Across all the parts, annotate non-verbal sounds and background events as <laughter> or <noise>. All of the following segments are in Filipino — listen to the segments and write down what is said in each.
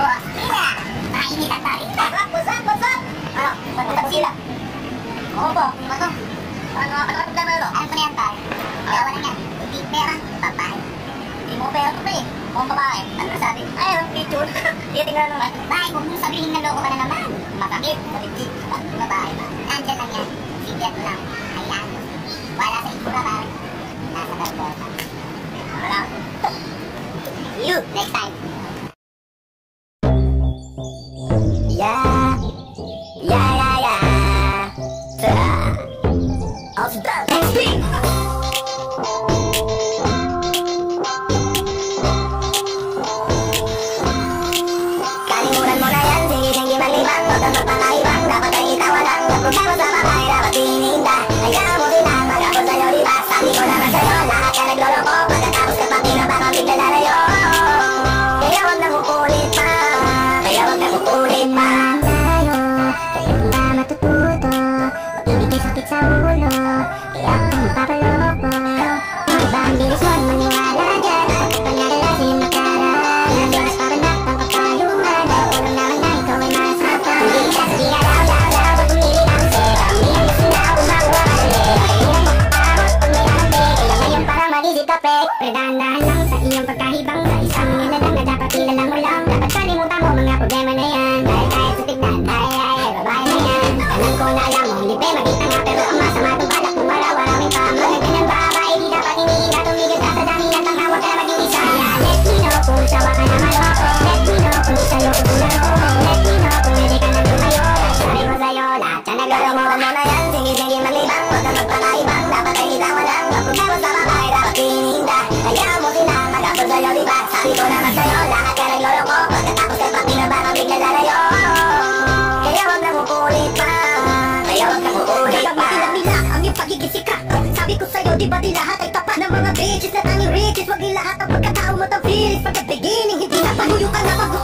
Boss, sila! Nainitan tayo. What's up, what's up, what's up? Ano, ano? Ano, ano ang problema nito? Ano pa na yan tayo? Kaya wala pera, babae. Hindi mo pera to pre, mukhang babae. Ano sabi? Ay, ang picture. Titingnan naman. Bae, huwag mong sabihin na loko ka na naman. Masakit, maligid. Babae ba? Andyan lang yan. Sigat lang. Ayan. Wala sa ikura ka. Nasa gargota. Wala. You, next time. Huwag kang magpakaibang, dapat ay itawa lang Ang problema sa babae, dapat tininda Hayaan mo sila, sa'yo, diba? Sabi ko naman sa'yo, lahat ka nagloloko Pagkatapos ka pa pinabaka, bigla lalayo Kaya huwag na mupulit pa Kaya huwag na mupulit pa Gamitin nila ang iyong pagiging sikat Sabi ko sa'yo, di ba di lahat ay tapat ng mga bitches na tanging riches Wag din lahat ang pagkatao mo tang feelings the beginning, hindi na panuyo ka na Pag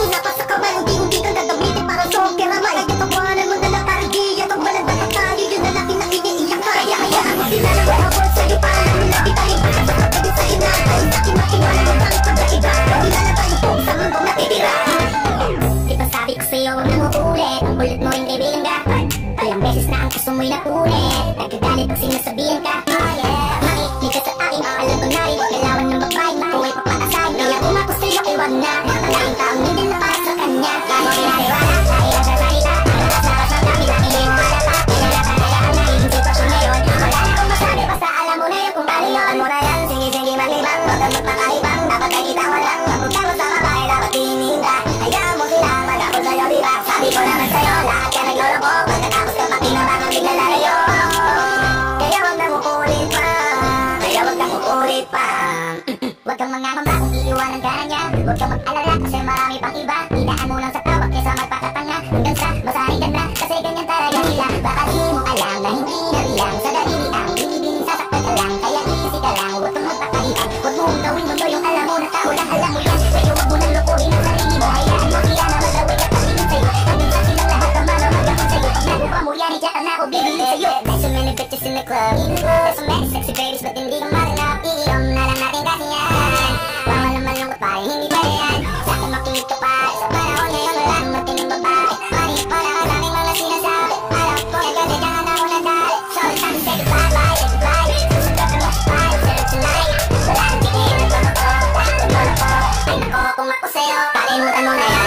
na Tanggalin taong hindi na para sa kanya Gago pinariwala Dahil ang sasalita Ang sa sa dami Lagi din malata Kaya natalaya ang nagiging sitwasyon ngayon Wala na akong masabi Basta alam mo na yun Kung kalimutan mo na yan Sige sige malibang Huwag kang magpakaibang Dapat ay itawa lang Ang problema sa babae Dapat tininda Hayaan mo sila Magapos sa'yo diba Sabi ko naman sa'yo Lahat ka nagloloko Pagkatapos ka pa. Pinabakang bigla lalayo Kaya huwag na mupulit pa Kaya huwag na mupulit pa. <clears throat> Huwag kang mangangamba Huwag kang mag-alala kasi marami pang iba Idaan mo lang sa tawag kaysa magpakatanga Hanggang sa masanay ka na kasi ganyan talaga nila Baka di mo alam na hindi na bilang Sa dalili ang binibining sasaktan ka lang Kaya easy ka lang huwag kang magpakaiban Huwag mong gawin mundo yung alam mo na tao lang alam mo yan Pero huwag mo nang lukuhin ang sarili mo Hayaan mo sila na magawin at pagiging sa'yo Hanggang sa silang lahat ang mamamagapon sa'yo Pag nakuha mo yan, iyak na ako bibigin sa'yo There's so many bitches in the club sa'yo Kalimutan mo